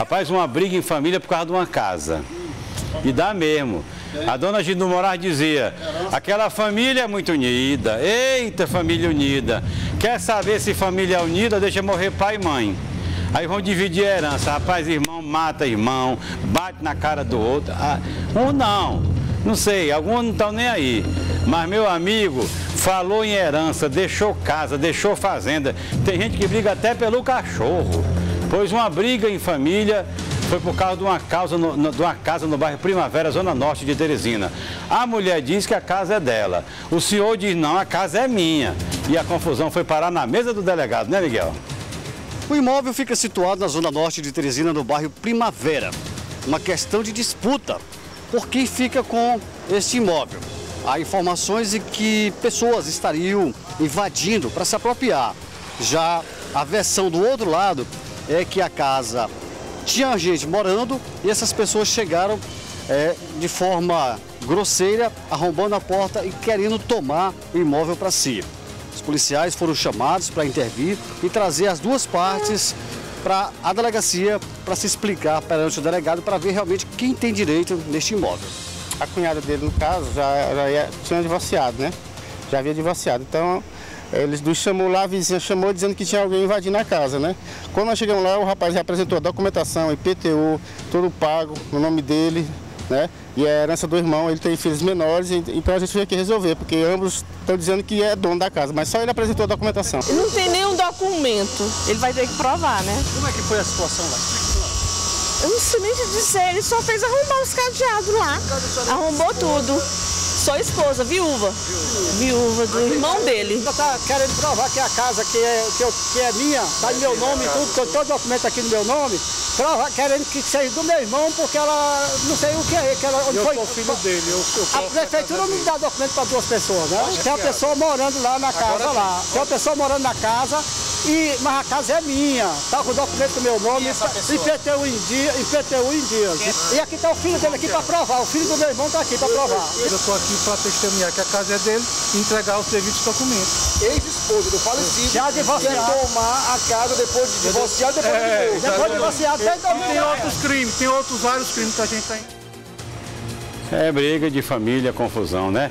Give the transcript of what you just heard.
Rapaz, uma briga em família por causa de uma casa. E dá mesmo. A dona Gino Moraes dizia, aquela família é muito unida, eita família unida. Quer saber se família é unida, deixa morrer pai e mãe. Aí vão dividir a herança. Rapaz, irmão mata irmão, bate na cara do outro. Ah, não, não sei, alguns não estão nem aí. Mas meu amigo falou em herança, deixou casa, deixou fazenda. Tem gente que briga até pelo cachorro. Pois uma briga em família foi por causa de uma, causa no, de uma casa no bairro Primavera, Zona Norte de Teresina. A mulher diz que a casa é dela. O senhor diz, não, a casa é minha. E a confusão foi parar na mesa do delegado, né, Miguel? O imóvel fica situado na Zona Norte de Teresina, no bairro Primavera. Uma questão de disputa por quem fica com este imóvel. Há informações de que pessoas estariam invadindo para se apropriar. Já a versão do outro lado é que a casa tinha gente morando e essas pessoas chegaram é, de forma grosseira, arrombando a porta e querendo tomar o imóvel para si. Os policiais foram chamados para intervir e trazer as duas partes para a delegacia para se explicar perante o delegado para ver realmente quem tem direito neste imóvel. A cunhada dele, no caso, já, já tinha divorciado, né? Já havia divorciado. Então, eles nos chamou lá, a vizinha chamou dizendo que tinha alguém invadindo a casa, né? Quando nós chegamos lá, o rapaz apresentou a documentação, IPTU, tudo pago no nome dele, né? E a herança do irmão, ele tem filhos menores, então a gente veio aqui resolver, porque ambos estão dizendo que é dono da casa, mas só ele apresentou a documentação. Ele não tem nenhum documento, ele vai ter que provar, né? Como é que foi a situação lá? Eu não sei nem te dizer, ele só fez arrumar os cadeados lá, arrumou tudo. Sou esposa, viúva. Viúva do irmão dele. Ainda tá querendo provar que a casa que é, que, eu, que é minha, tá em meu nome, tudo, todo, todo documento aqui no meu nome, prova, querendo que seja do meu irmão, porque ela não sei o que é, que ela onde eu foi. sou filho dele, eu, eu A prefeitura não me dá documento para duas pessoas, né? Tem uma pessoa morando lá na casa lá. Tem uma pessoa morando na casa, e, mas a casa é minha. Tá com o documento do meu nome, IPTU em dia, IPTU em dia. E aqui tá o filho dele aqui para provar. O filho do meu irmão tá aqui para provar. Eu estou aqui para testemunhar que a casa é dele e entregar os devidos documentos. Ex-esposa do falecido. Já divorciado. Quer tomar a casa depois de divorciar, depois É, de novo. Depois de divorciado, tem Tem domínio. outros crimes, tem outros vários crimes que a gente tem. É briga de família, confusão, né?